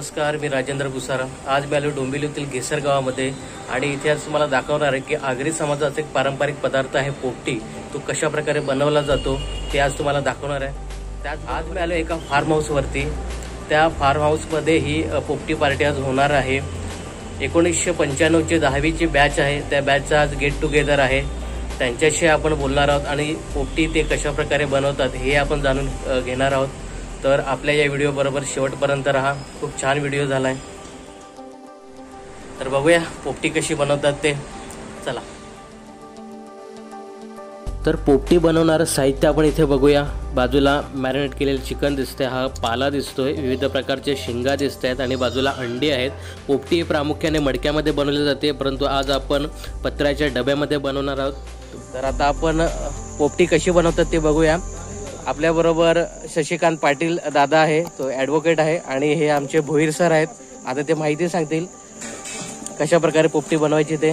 नमस्कार मी राजेंद्र भुसारा. आज मी आलो डोंबिवलीतील घेसर गावामध्ये आणि इथे आज तुम्हाला दाखवणार आहे की आगरी समाजाचा एक पारंपरिक पदार्थ आहे पोपटी. तो कशा प्रकारे बनवला जातो ते आज तुम्हाला दाखवणार आहे. त्यात आज मी आलो एका फार्म हाऊसवरती त्या फार्म हाऊसमध्ये ही पोपटी पार्टी आज होणार आहे. एकोणीसशे पंच्याण्णवची दहावीची बॅच आहे. त्या बॅचचा आज गेट टुगेदर आहे. त्यांच्याशी आपण बोलणार आहोत आणि पोपटी ते कशा प्रकारे बनवतात हे आपण जाणून घेणार आहोत. तर आपल्या या व्हिडिओ बरोबर शेवटपर्यंत राहा. खूप छान व्हिडिओ झालाय. तर बघूया पोपटी कशी बनवतात ते. चला. तर पोपटी बनवणारं साहित्य आपण इथे बघूया. बाजूला मॅरिनेट केलेलं चिकन दिसतंय. हा पाला दिसतोय. विविध प्रकारचे शिंगा दिसत आहेत आणि बाजूला अंडी आहेत. पोपटी ही प्रामुख्याने मडक्यामध्ये बनवली जाते. परंतु आज आपण पत्र्याच्या डब्यामध्ये बनवणार आहोत. तर आता आपण पोपटी कशी बनवतात ते बघूया. आपल्याबरोबर शशिकांत पाटील दादा आहे तो ॲडव्होकेट आहे आणि हे आमचे भोईर सर आहेत. आता ते माहिती सांगतील कशा प्रकारे पोपटी बनवायची ते.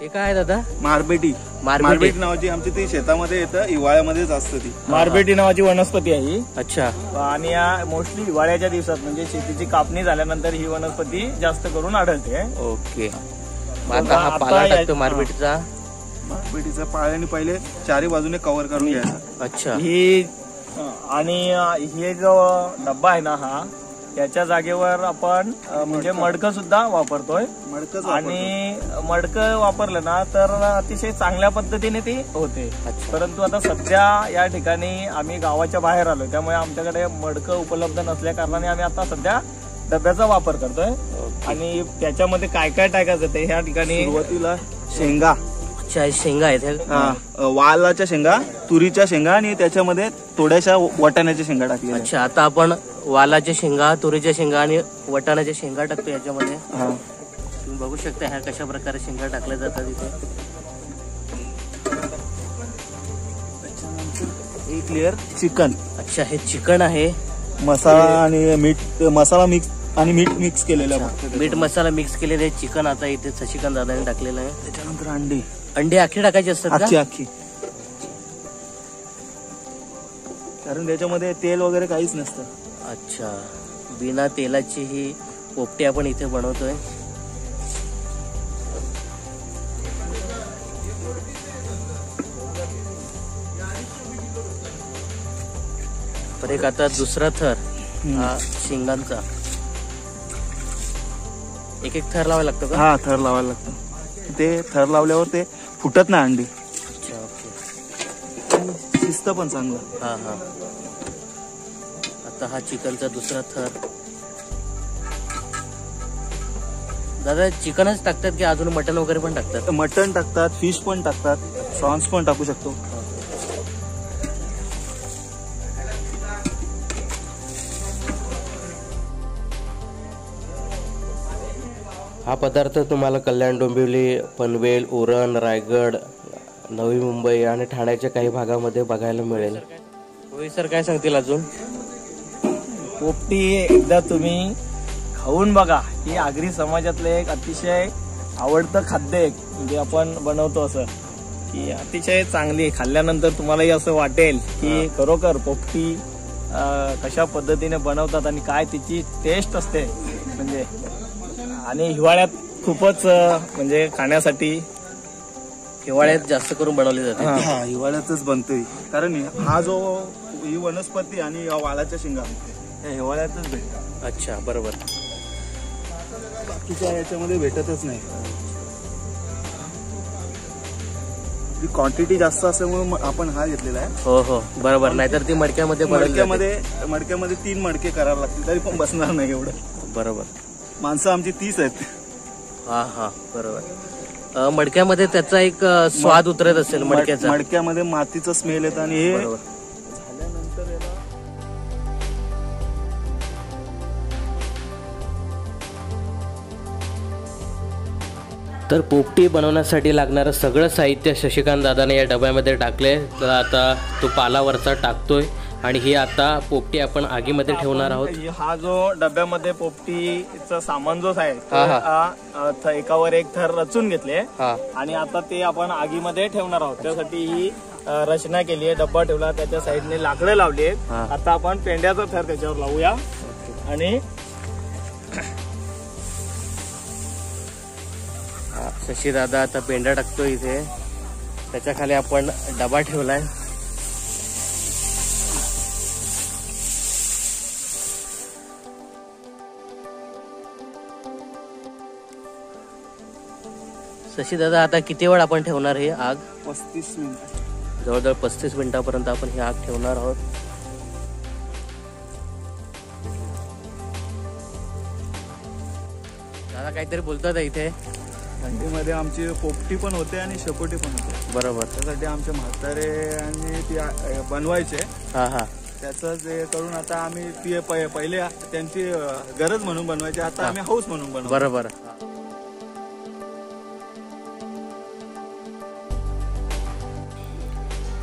हे काय आहे दादा? मारबेटी. मारबेटी. मारबेटी नावाची आमची ती शेतामध्ये येतं हिवाळ्यामध्येच असतं ती. मारबेटी नावाची वनस्पती आहे ही. अच्छा. आणि या मोस्टली हिवाळ्याच्या दिवसात म्हणजे शेतीची कापणी झाल्यानंतर ही वनस्पती जास्त करून आढळते. ओके. मग आता हा आता पाला या- टाकतो मारबीटचा. मारबेटीचा पाळ्याने पहिले चारी बाजूने कव्हर करून घ्यायचा. अच्छा. ही आणि हे जो डब्बा आहे ना हा याच्या जागेवर आपण म्हणजे मडकं. सुद्धा वापरतोय. मडकच आणि मडकं वापरलं ना तर अतिशय चांगल्या पद्धतीने ती होते. परंतु आता सध्या या ठिकाणी आम्ही गावाच्या बाहेर आलो त्यामुळे आमच्याकडे मडकं उपलब्ध नसल्या कारणाने आम्ही आता सध्या डब्याचा वापर करतोय. आणि त्याच्यामध्ये काय काय टाकायचं ते ह्या ठिकाणी सुरुवातीला शेंगा. अच्छा हे शेंगा आहेत. वालाच्या शेंगा तुरीच्या शेंगा आणि त्याच्यामध्ये थोड्याशा वाटाण्याच्या शेंगा टाकलेल्या अच्छा आता आपण वालाच्या शेंगा तुरीच्या शेंगा आणि वटाण्याच्या शेंगा टाकतो याच्यामध्ये. हा. तुम्ही बघू शकता ह्या कशा प्रकारे शेंगा टाकल्या जातात इथे. एक लेअर चिकन. अच्छा हे चिकन आहे. मसाला आणि मीठ मसाला मिक्स आणि मीठ मिक्स केलेलं मीठ मसाला मिक्स केलेले चिकन आता इथे शशिकांत दादाने टाकलेलं आहे. त्याच्यानंतर अंडी. अंडे आखी टाकायचे असतात आखी आखी. कारण त्याच्यामध्ये तेल वगैरे काहीच नसतं. अच्छा. बिना तेलाची ही पोपटी आपण इथे बनवतोय. तर एक आता दुसरा थर हा शेंगांचा. एक एक थर लावायला लागतो का? हा थर लावायला लागतं. ते थर लावल्यावर ते फुटत नाही अंडी. अच्छा ओके. आणि शिस्त पण चांगलं. हा हा. आता हा चिकनचा दुसरा थर. दादा चिकनच टाकतात की अजून मटन वगैरे पण टाकतात? मटन टाकतात फिश पण टाकतात प्रॉन्स पण टाकू शकतो. हा पदार्थ तुम्हाला कल्याण डोंबिवली पनवेल उरण रायगड नवी मुंबई आणि ठाण्याच्या काही भागामध्ये बघायला मिळेल. सर काय सांगतील अजून? पोपटी एकदा तुम्ही खाऊन बघा. ही आगरी समाजातलं एक अतिशय आवडतं खाद्य एक म्हणजे आपण बनवतो असं. की अतिशय चांगली. आहे. खाल्ल्यानंतर तुम्हालाही असं वाटेल की खरोखर पोपटी अं, कशा पद्धतीने बनवतात आणि काय तिची टेस्ट असते. म्हणजे आणि हिवाळ्यात खूपच अं, म्हणजे खाण्यासाठी हिवाळ्यात जास्त करून बनवले जाते. हा. हा हिवाळ्यातच बनतोय. कारण हा जो ही वनस्पती आणि या वालाच्या शेंगा या हिवाळ्यातच भेटतात. अच्छा बरोबर. बाकीच्या याच्यामध्ये भेटतच नाही. क्वांटिटी जास्त असल्यामुळे म- आपण हा घेतलेला आहे. हो हो बरोबर. नाहीतर ती मडक्यामध्ये बनवली. मडक्यामध्ये मडक्यामध्ये तीन मडके करावे लागतील तरी पण बसणार नाही एवढं. बरोबर. माणसं आमची तीस आहेत. हा हा बरोबर. अं, मडक्यामध्ये त्याचा एक अं, स्वाद उतरत असेल मडक्याचा. मडक्यामध्ये मातीचं स्मेल येतं आणि हे बरोबर. तर पोपटी बनवण्यासाठी लागणारं सगळं साहित्य शशिकांत दादाने या डब्यामध्ये टाकले तर आता तो पालावरचा टाकतोय. आणि ही आता पोपटी आपण आगीमध्ये ठेवणार आहोत. हा जो डब्यामध्ये पोपटीचं सामान जो आहे एकावर एक थर रचून घेतले आणि आता ते आपण आगीमध्ये ठेवणार आहोत. त्यासाठी ही रचना केली आहे डब्बा ठेवला त्याच्या साईडने लाकडं लावली आहेत. आता आपण पेंड्याचा थर त्याच्यावर लावूया. आणि शशी दादा आता पेंडा टाकतो इथे. त्याच्याखाली आपण डबा ठेवलाय. शशी दादा आता किती वेळ आपण ठेवणार हे आग? पस्तीस मिनिट. जवळजवळ पस्तीस मिनिटापर्यंत आपण ही आग ठेवणार आहोत. दादा काहीतरी बोलतात इथे. थंडीमध्ये आमची पोपटी पण होते आणि शेकोटी पण होते. बरोबर. त्यासाठी आमचे म्हातारे आणि ती बनवायचे. हा हा. त्याचं जे करून आता आम्ही ती पहिले त्यांची गरज म्हणून बनवायची. आता आम्ही हाऊस म्हणून बनवतो. बरोबर.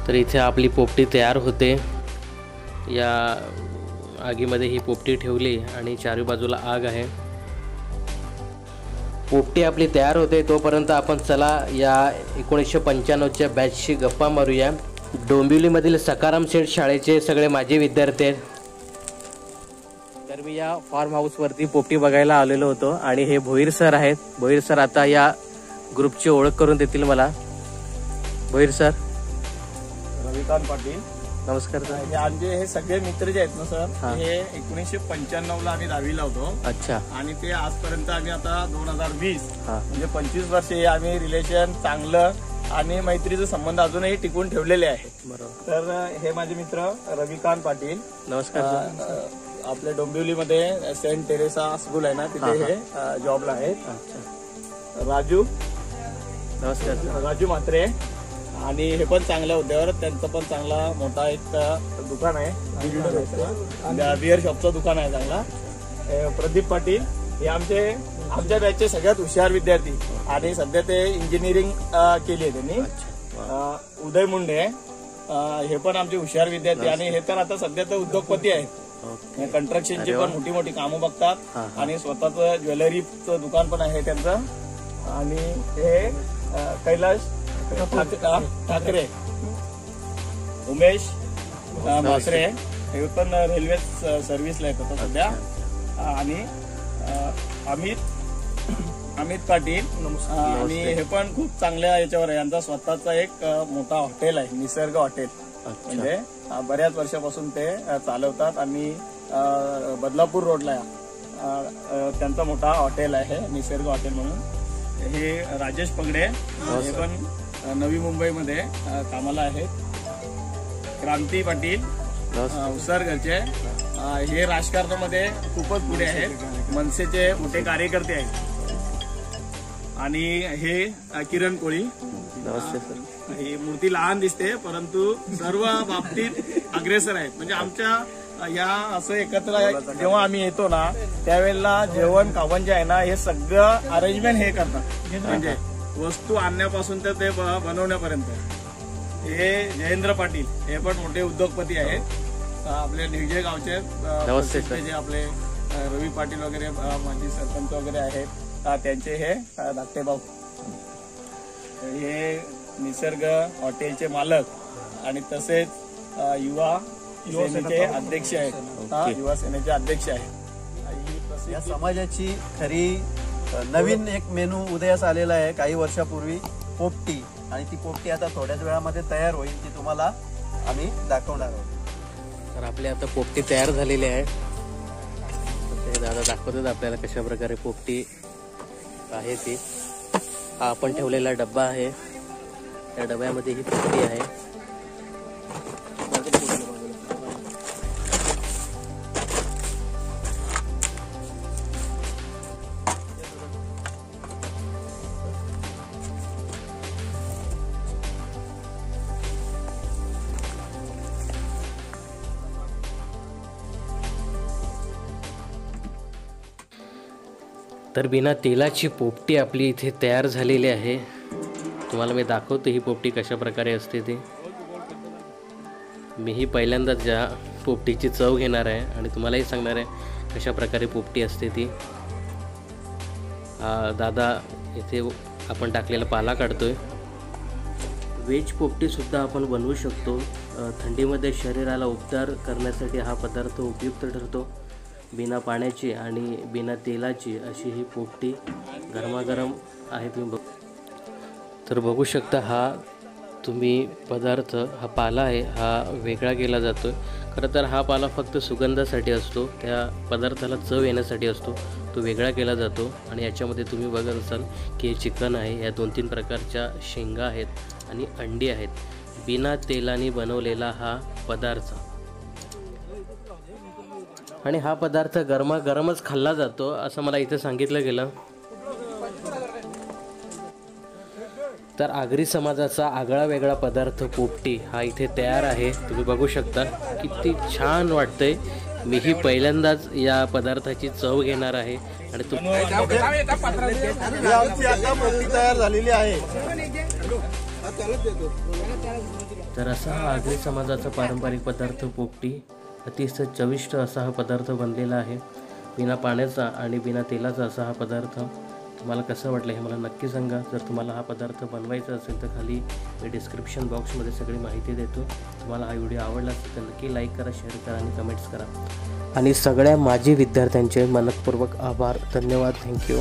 तर इथे आपली पोपटी तयार होते. या आगीमध्ये ही पोपटी ठेवली आणि चारी बाजूला आग आहे. पोपटी आपली तयार होते तोपर्यंत आपण चला या एकोणीसशे पंच्याण्णवच्या बॅचशी गप्पा मारूया. डोंबिवलीमधील सकाराम शेठ शाळेचे सगळे माझे विद्यार्थी आहेत. तर मी या फार्म हाऊसवरती पोपटी बघायला आलेलो होतो आणि हे भोईर सर आहेत. भोईर सर आता या ग्रुपची ओळख करून देतील मला. भोईर सर रविकांत पाटील. नमस्कार सर. हे आमचे हे सगळे मित्र जे आहेत ना. सर हे. एकोणीसशे पंच्याण्णव ला आम्ही दहावीला होतो. अच्छा. आणि ते आजपर्यंत आम्ही आता दोन हजार वीस म्हणजे पंचवीस वर्षे आम्ही रिलेशन चांगलं आणि मैत्रीचे संबंध अजूनही टिकून ठेवलेले आहेत बरोबर. तर हे माझे मित्र रविकांत पाटील. नमस्कार आपल्या डोंबिवलीमध्ये सेंट टेरेसा स्कूल आहे ना तिथे हे जॉबला आहेत. राजू. नमस्कार राजू म्हात्रे. आणि हे पण चांगल्या हुद्द्यावर त्यांचं पण चांगला मोठा एक दुकान आहे. बिअर शॉपचं दुकान आहे चांगला. प्रदीप पाटील हे आमचे आमच्या बॅचचे सगळ्यात हुशार विद्यार्थी. आणि सध्या ते इंजिनिअरिंग केली आहे त्यांनी. उदय मुंडे हे पण आमचे हुशार विद्यार्थी. आणि हे तर आता सध्या तर उद्योगपती आहेत. वा. पण मोठी मोठी कामं बघतात. आणि स्वतःच ज्वेलरीचं दुकान पण आहे त्यांचं. आणि हे कैलाश ठाकरे. उमेश म्हात्रे. हे पण रेल्वे सर्व्हिसला आता सध्या. आणि अमित अमित पाटील. आणि हे पण खूप चांगल्या याच्यावर आहे. यांचा स्वतःचा एक मोठा हॉटेल आहे. निसर्ग हॉटेल. म्हणजे बऱ्याच वर्षापासून ते चालवतात आणि बदलापूर रोडला त्यांचा मोठा हॉटेल आहे. निसर्ग हॉटेल म्हणून. हे राजेश पगडे. हे पण नवी मुंबईमध्ये कामाला आहेत. क्रांती पाटील घरचे हे राजकारणामध्ये खूपच पुढे आहेत. मनसेचे मोठे कार्यकर्ते आहेत. आणि हे किरण कोळी. ही मूर्ती लहान दिसते परंतु सर्व बाबतीत अग्रेसर आहेत. म्हणजे आमच्या या असं एकत्र जेव्हा आम्ही येतो ना त्यावेळेला जेवण खावण जे आहे ना हे सगळं अरेंजमेंट हे करतात. म्हणजे वस्तू आणण्यापासून तर ते बनवण्यापर्यंत. हे जयेंद्र पाटील हे पण मोठे उद्योगपती आहेत. आपले निवजे गावचे जे आपले रवी पाटील वगैरे माजी सरपंच वगैरे आहेत त्यांचे हे धाकटे भाऊ. हे निसर्ग हॉटेलचे मालक आणि तसेच युवा सेनेचे अध्यक्ष आहेत. हा. युवा सेनेचे अध्यक्ष आहेत. ही या समाजाची खरी नवीन एक मेनू उदयास आलेला आहे काही वर्षापूर्वी पोपटी. आणि ती पोपटी आता थोड्याच वेळामध्ये तयार होईल ती तुम्हाला आम्ही दाखवणार आहोत. तर आपली आता पोपटी तयार झालेली आहे. ते दादा दाखवतात आपल्याला कशा प्रकारे पोपटी आहे ती. हा आपण ठेवलेला डब्बा आहे. त्या डब्यामध्ये ही पोपटी आहे. तर बिना तेलाची पोपटी आपली इथे तयार झालेली आहे. तुम्हाला मी दाखवतो ही पोपटी कशा प्रकारे असते ती. मी ही पहिल्यांदाच ज्या पोपटीची चव घेणार आहे आणि तुम्हालाही सांगणार आहे कशा प्रकारे पोपटी असते ती. दादा इथे आपण टाकलेला पाला काढतोय. वेज पोपटीसुद्धा आपण बनवू शकतो. थंडीमध्ये शरीराला उपचार करण्यासाठी हा पदार्थ उपयुक्त ठरतो. बिना पाण्याची आणि बिना तेलाची अशी ही पोपटी गरमागरम आहे तुम्ही बघ तर बघू शकता हा तुम्ही पदार्थ हा पाला आहे हा वेगळा केला जातो खरं तर हा पाला फक्त सुगंधासाठी असतो त्या पदार्थाला चव येण्यासाठी असतो तो वेगळा केला जातो. आणि याच्यामध्ये तुम्ही बघत असाल की चिकन आहे या दोन तीन प्रकारच्या शेंगा आहेत आणि अंडी आहेत. बिना तेलाने बनवलेला हा पदार्थ. आणि हा पदार्थ गरमागरमच खाल्ला जातो असं मला इथं सांगितलं गेलं. तर आगरी समाजाचा आगळा वेगळा पदार्थ पोपटी हा इथे तयार आहे. तुम्ही बघू शकता किती छान वाटतंय. मीही पहिल्यांदाच या पदार्थाची चव घेणार आहे. आणि तयार झालेली आहे तर असा हा आगरी समाजाचा पारंपरिक पदार्थ पोपटी अतिशय चविष्ट असा हा पदार्थ बनलेला आहे. बिना पाण्याचा आणि बिना तेलाचा असा हा पदार्थ. तुम्हाला कसं वाटलं हे मला नक्की सांगा. जर तुम्हाला हा पदार्थ बनवायचा असेल तर खाली मी डिस्क्रिप्शन बॉक्समध्ये सगळी माहिती देतो. तुम्हाला हा व्हिडिओ आवडला असेल तर नक्की लाईक करा शेअर करा आणि कमेंट्स करा. आणि सगळ्या माजी विद्यार्थ्यांचे मनपूर्वक आभार. धन्यवाद. थँक्यू